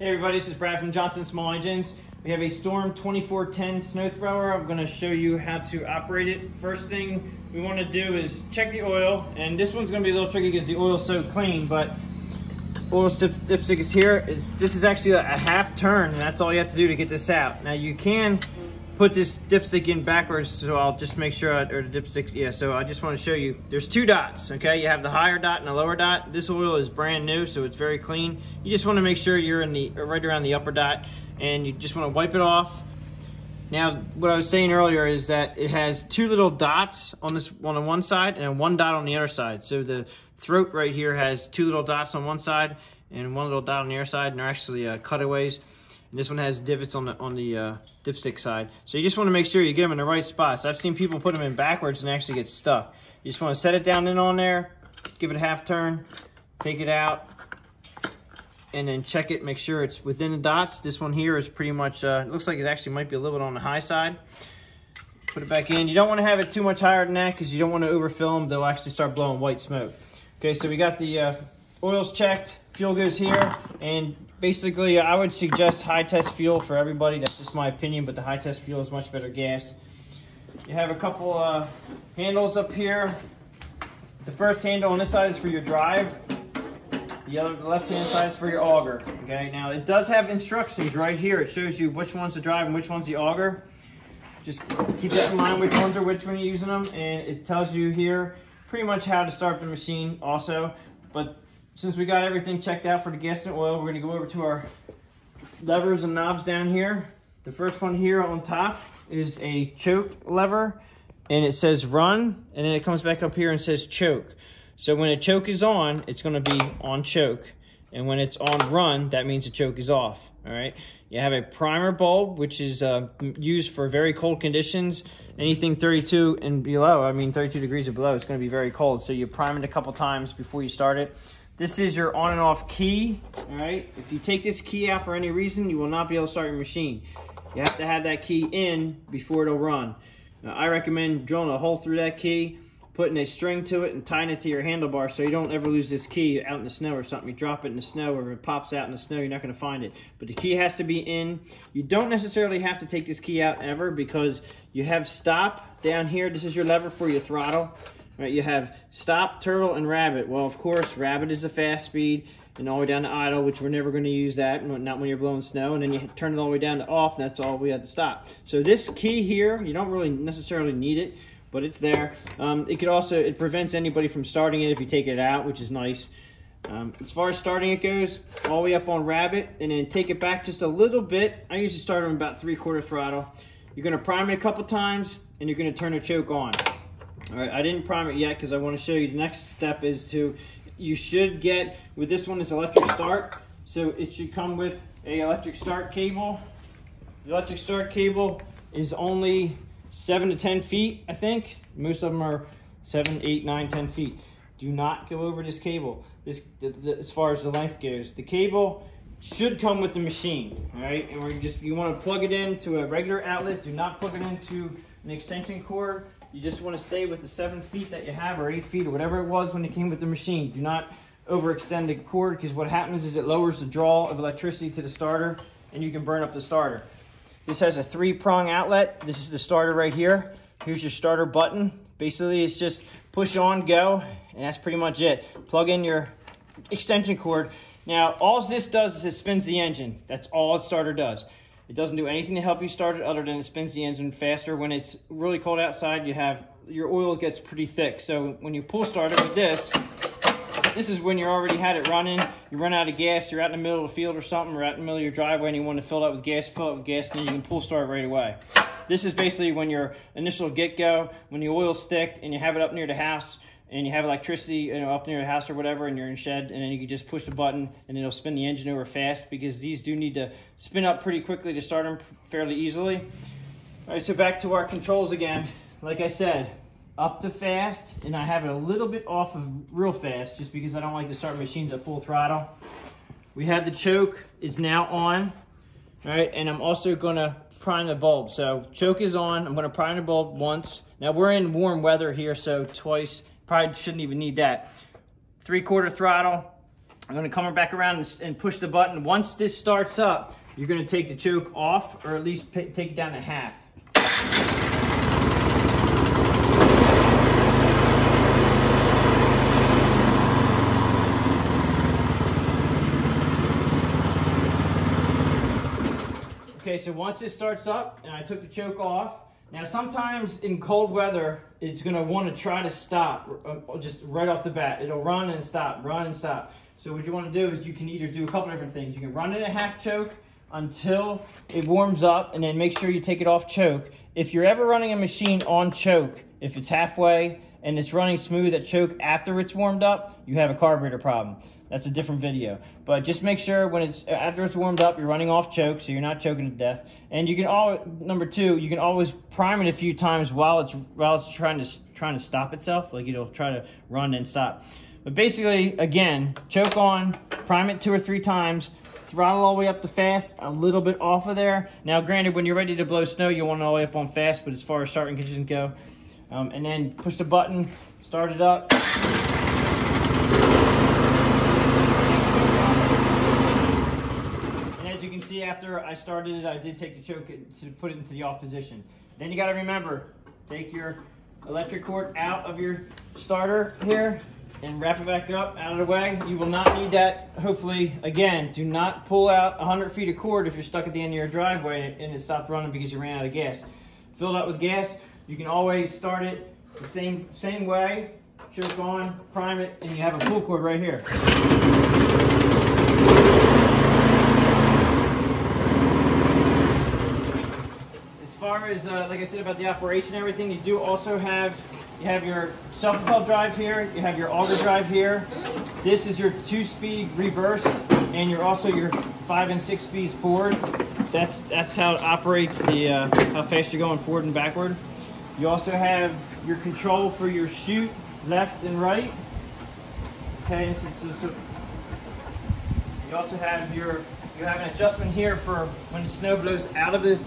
Hey everybody, this is Brad from Johnson Small Engines. We have a Storm 2410 snow thrower. I'm going to show you how to operate it. First thing we want to do is check the oil, and this one's going to be a little tricky because the oil's so clean, but oil dipstick is here. It's, this is actually a half turn, and that's all you have to do to get this out. Now you can put this dipstick in backwards, so I'll just make sure, I, or the dipstick, yeah, so I just want to show you, there's two dots, okay? You have the higher dot and the lower dot. This oil is brand new, so it's very clean. You just want to make sure you're in the, right around the upper dot, and you just want to wipe it off. Now, what I was saying earlier is that it has two little dots on this one on one side and one dot on the other side. So the throat right here has two little dots on one side and one little dot on the other side, and they're actually uh, cutaways. And this one has divots on the on the uh, dipstick side. So you just want to make sure you get them in the right spots. I've seen people put them in backwards and actually get stuck. You just want to set it down in on there, give it a half turn, take it out, and then check it, make sure it's within the dots. This one here is pretty much, uh, looks like it actually might be a little bit on the high side. Put it back in. You don't want to have it too much higher than that because you don't want to overfill them. They'll actually start blowing white smoke. Okay, so we got the uh, oils checked, fuel goes here, and basically, I would suggest high test fuel for everybody. That's just my opinion, but the high test fuel is much better gas. You have a couple uh, handles up here. The first handle on this side is for your drive. The other, the left-hand side is for your auger. Okay, now it does have instructions right here. It shows you which one's the drive and which one's the auger. Just keep that in mind, which ones are which when you're using them. And it tells you here pretty much how to start the machine also. But since we got everything checked out for the gas and oil, we're gonna go over to our levers and knobs down here. The first one here on top is a choke lever and it says run and then it comes back up here and says choke. So when a choke is on, it's gonna be on choke. And when it's on run, that means the choke is off, all right? You have a primer bulb, which is uh, used for very cold conditions. Anything 32 and below, I mean 32 degrees or below, it's gonna be very cold. So you prime it a couple times before you start it. This is your on and off key, all right? If you take this key out for any reason, you will not be able to start your machine. You have to have that key in before it'll run. Now, I recommend drilling a hole through that key, putting a string to it and tying it to your handlebar so you don't ever lose this key out in the snow or something. You drop it in the snow or it pops out in the snow, you're not gonna find it. But the key has to be in. You don't necessarily have to take this key out ever because you have stop down here. This is your lever for your throttle. Right, you have stop, turtle, and rabbit. Well, of course, rabbit is the fast speed, and all the way down to idle, which we're never going to use that, not when you're blowing snow. And then you turn it all the way down to off, and that's all we have to stop. So this key here, you don't really necessarily need it, but it's there. Um, it could also, it prevents anybody from starting it if you take it out, which is nice. Um, as far as starting it goes, all the way up on rabbit, and then take it back just a little bit. I usually start on about three quarter throttle. You're going to prime it a couple times, and you're going to turn the choke on. All right, I didn't prime it yet because I want to show you the next step is to, you should get, with this one, is electric start. So it should come with a electric start cable. The electric start cable is only seven to 10 feet, I think. Most of them are seven, eight, nine, 10 feet. Do not go over this cable, this the, the, as far as the length goes. The cable should come with the machine, all right? And we're just, you wanna plug it into a regular outlet. Do not plug it into an extension cord you just want to stay with the seven feet that you have or eight feet or whatever it was when it came with the machine. Do not overextend the cord because what happens is it lowers the draw of electricity to the starter and you can burn up the starter. This has a three prong outlet. This is the starter right here. Here's your starter button. Basically, it's just push on, go, and that's pretty much it. Plug in your extension cord. Now, all this does is it spins the engine. That's all a starter does. It doesn't do anything to help you start it other than it spins the engine faster. When it's really cold outside, you have your oil gets pretty thick. So when you pull start it with this, this is when you already had it running. You run out of gas, you're out in the middle of the field or something, or out in the middle of your driveway and you want to fill it up with gas, fill it with gas, and then you can pull start right away. This is basically when your initial get-go, when the oil's thick and you have it up near the house, and you have electricity you know, up near the house or whatever and you're in shed and then you can just push the button and it'll spin the engine over fast because these do need to spin up pretty quickly to start them fairly easily. All right, so back to our controls again. Like I said, up to fast and I have it a little bit off of real fast just because I don't like to start machines at full throttle. We have the choke is now on, all right, and I'm also gonna prime the bulb. So choke is on, I'm gonna prime the bulb once. Now we're in warm weather here, so twice Probably shouldn't even need that. Three quarter throttle, I'm gonna come back around and, and push the button. Once this starts up, you're gonna take the choke off or at least take it down to half. Okay, so once it starts up and I took the choke off, now sometimes in cold weather, it's gonna wanna try to stop uh, just right off the bat. It'll run and stop, run and stop. So what you wanna do is you can either do a couple different things. You can run it at half choke until it warms up and then make sure you take it off choke. If you're ever running a machine on choke, if it's halfway and it's running smooth at choke after it's warmed up, you have a carburetor problem. That's a different video. But just make sure when it's after it's warmed up, you're running off choke, so you're not choking to death. And you can all number two, you can always prime it a few times while it's while it's trying to trying to stop itself. Like it'll try to run and stop. But basically, again, choke on, prime it two or three times, throttle all the way up to fast, a little bit off of there. Now, granted, when you're ready to blow snow, you want it all the way up on fast, but as far as starting conditions go, um, and then push the button, start it up. And as you can see after I started it, I did take the choke to put it into the off position. Then you got to remember, take your electric cord out of your starter here and wrap it back up out of the way. You will not need that, hopefully. Again, do not pull out 100 feet of cord if you're stuck at the end of your driveway and it stopped running because you ran out of gas. Fill it up with gas. You can always start it the same, same way, choke on, prime it, and you have a pull cord right here. As far as, uh, like I said about the operation and everything, you do also have, you have your self-propelled drive here, you have your auger drive here. This is your two-speed reverse, and you're also your five and six speeds forward. That's, that's how it operates, the uh, how fast you're going forward and backward. You also have your control for your chute, left and right. Okay, so, so, so. you also have your, you have an adjustment here for when the snow blows out of the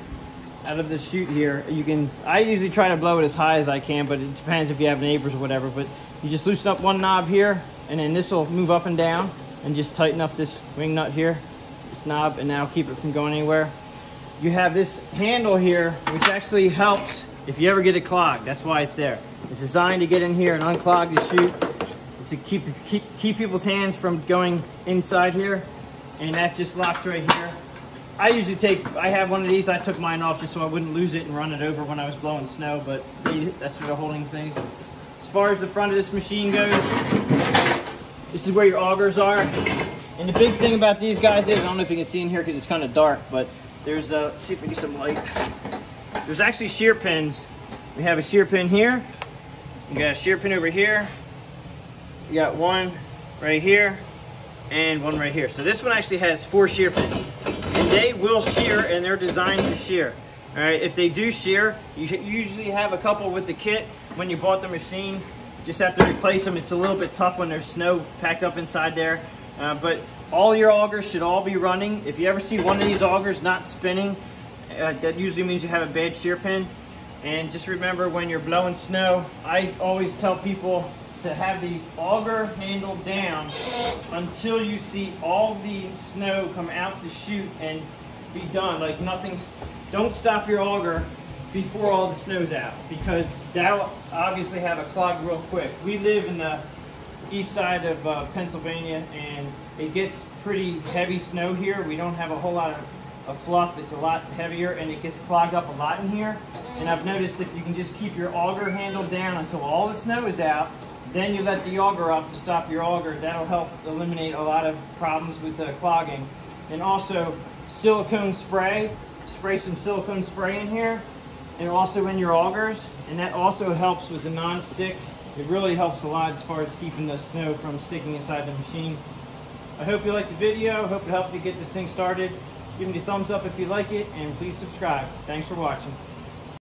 out of the chute here. You can, I usually try to blow it as high as I can, but it depends if you have neighbors or whatever. But you just loosen up one knob here, and then this will move up and down, and just tighten up this wing nut here, this knob, and now keep it from going anywhere. You have this handle here, which actually helps if you ever get it clogged. That's why it's there. It's designed to get in here and unclog the chute. It's to keep, keep, keep people's hands from going inside here, and that just locks right here. I usually take, I have one of these, I took mine off just so I wouldn't lose it and run it over when I was blowing snow, but they, that's for the holding things. As far as the front of this machine goes, this is where your augers are. And the big thing about these guys is, I don't know if you can see in here because it's kind of dark, but there's, a, see if we get some light. There's actually shear pins. We have a shear pin here. You got a shear pin over here. You got one right here and one right here. So this one actually has four shear pins And they will shear and they're designed to shear. All right, if they do shear, you usually have a couple with the kit when you bought the machine. Just have to replace them. It's a little bit tough when there's snow packed up inside there. Uh, but all your augers should all be running. If you ever see one of these augers not spinning, uh, that usually means you have a bad shear pin. And just remember when you're blowing snow, I always tell people to have the auger handle down until you see all the snow come out the chute and be done. Like nothing's, don't stop your auger before all the snow's out because that'll obviously have a clog real quick. We live in the east side of uh, Pennsylvania and it gets pretty heavy snow here. We don't have a whole lot of, of fluff. It's a lot heavier and it gets clogged up a lot in here. And I've noticed if you can just keep your auger handle down until all the snow is out, then you let the auger up to stop your auger. That'll help eliminate a lot of problems with uh, clogging. And also silicone spray. Spray some silicone spray in here and also in your augers. And that also helps with the non-stick. It really helps a lot as far as keeping the snow from sticking inside the machine. I hope you liked the video. I hope it helped you get this thing started. Give me a thumbs up if you like it and please subscribe. Thanks for watching.